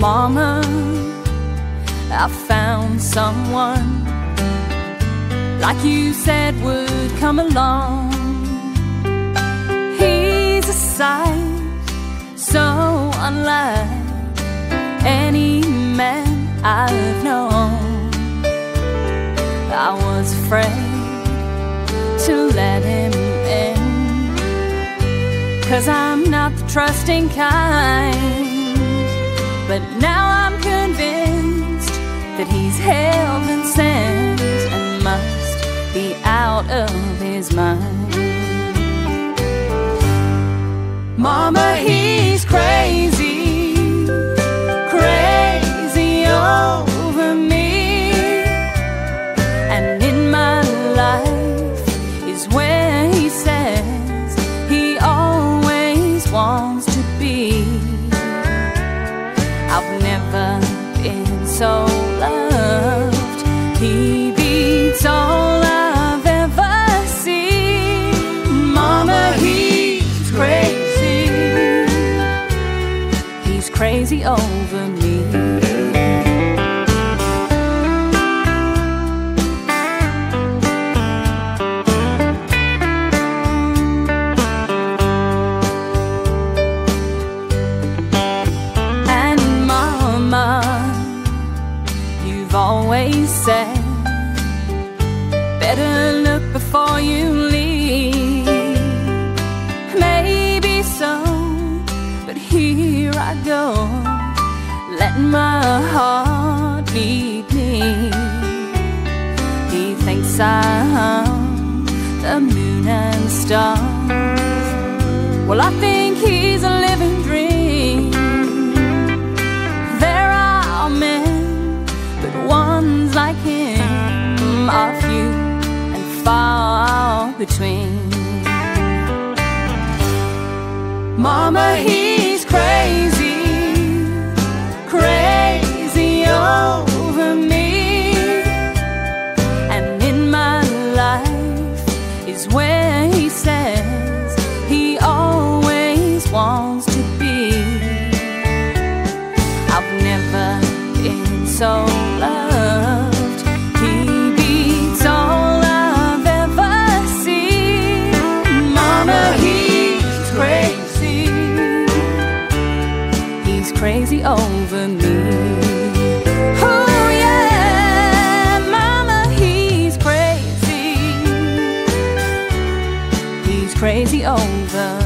Mama, I found someone like you said would come along. He's a sight so unlike any man I've known. I was afraid to let him in, cause I'm not the trusting kind. Out of his mind. Mama, he's crazy, crazy over me. And in my life is where he says he always wants to be. I've never been so He's crazy over me. And mama, you've always said, better look before you leave. My me. He thinks I'm the moon and stars. Well, I think he's a living dream. There are men, but ones like him are few and far between. Mama, he's he says he always wants to be. I've never been so loved. He beats all I've ever seen. Mama, he's crazy. He's crazy over me. Over